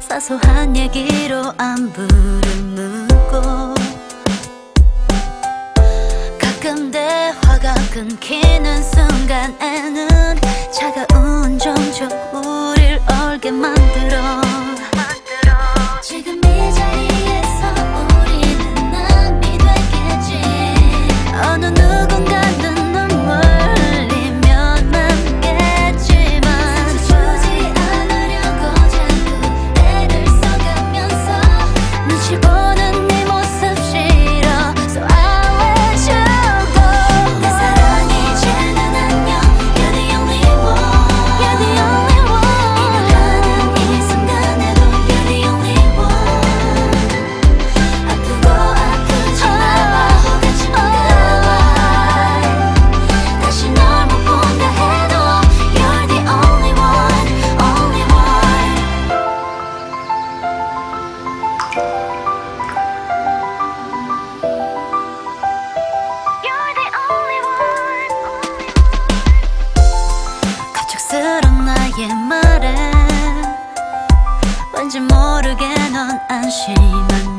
사소한 얘기로 안부를 묻고 가끔 대화가 끊기는 순간에는 차가운 정적 우릴 얼게 만들어 모르게 넌 안심한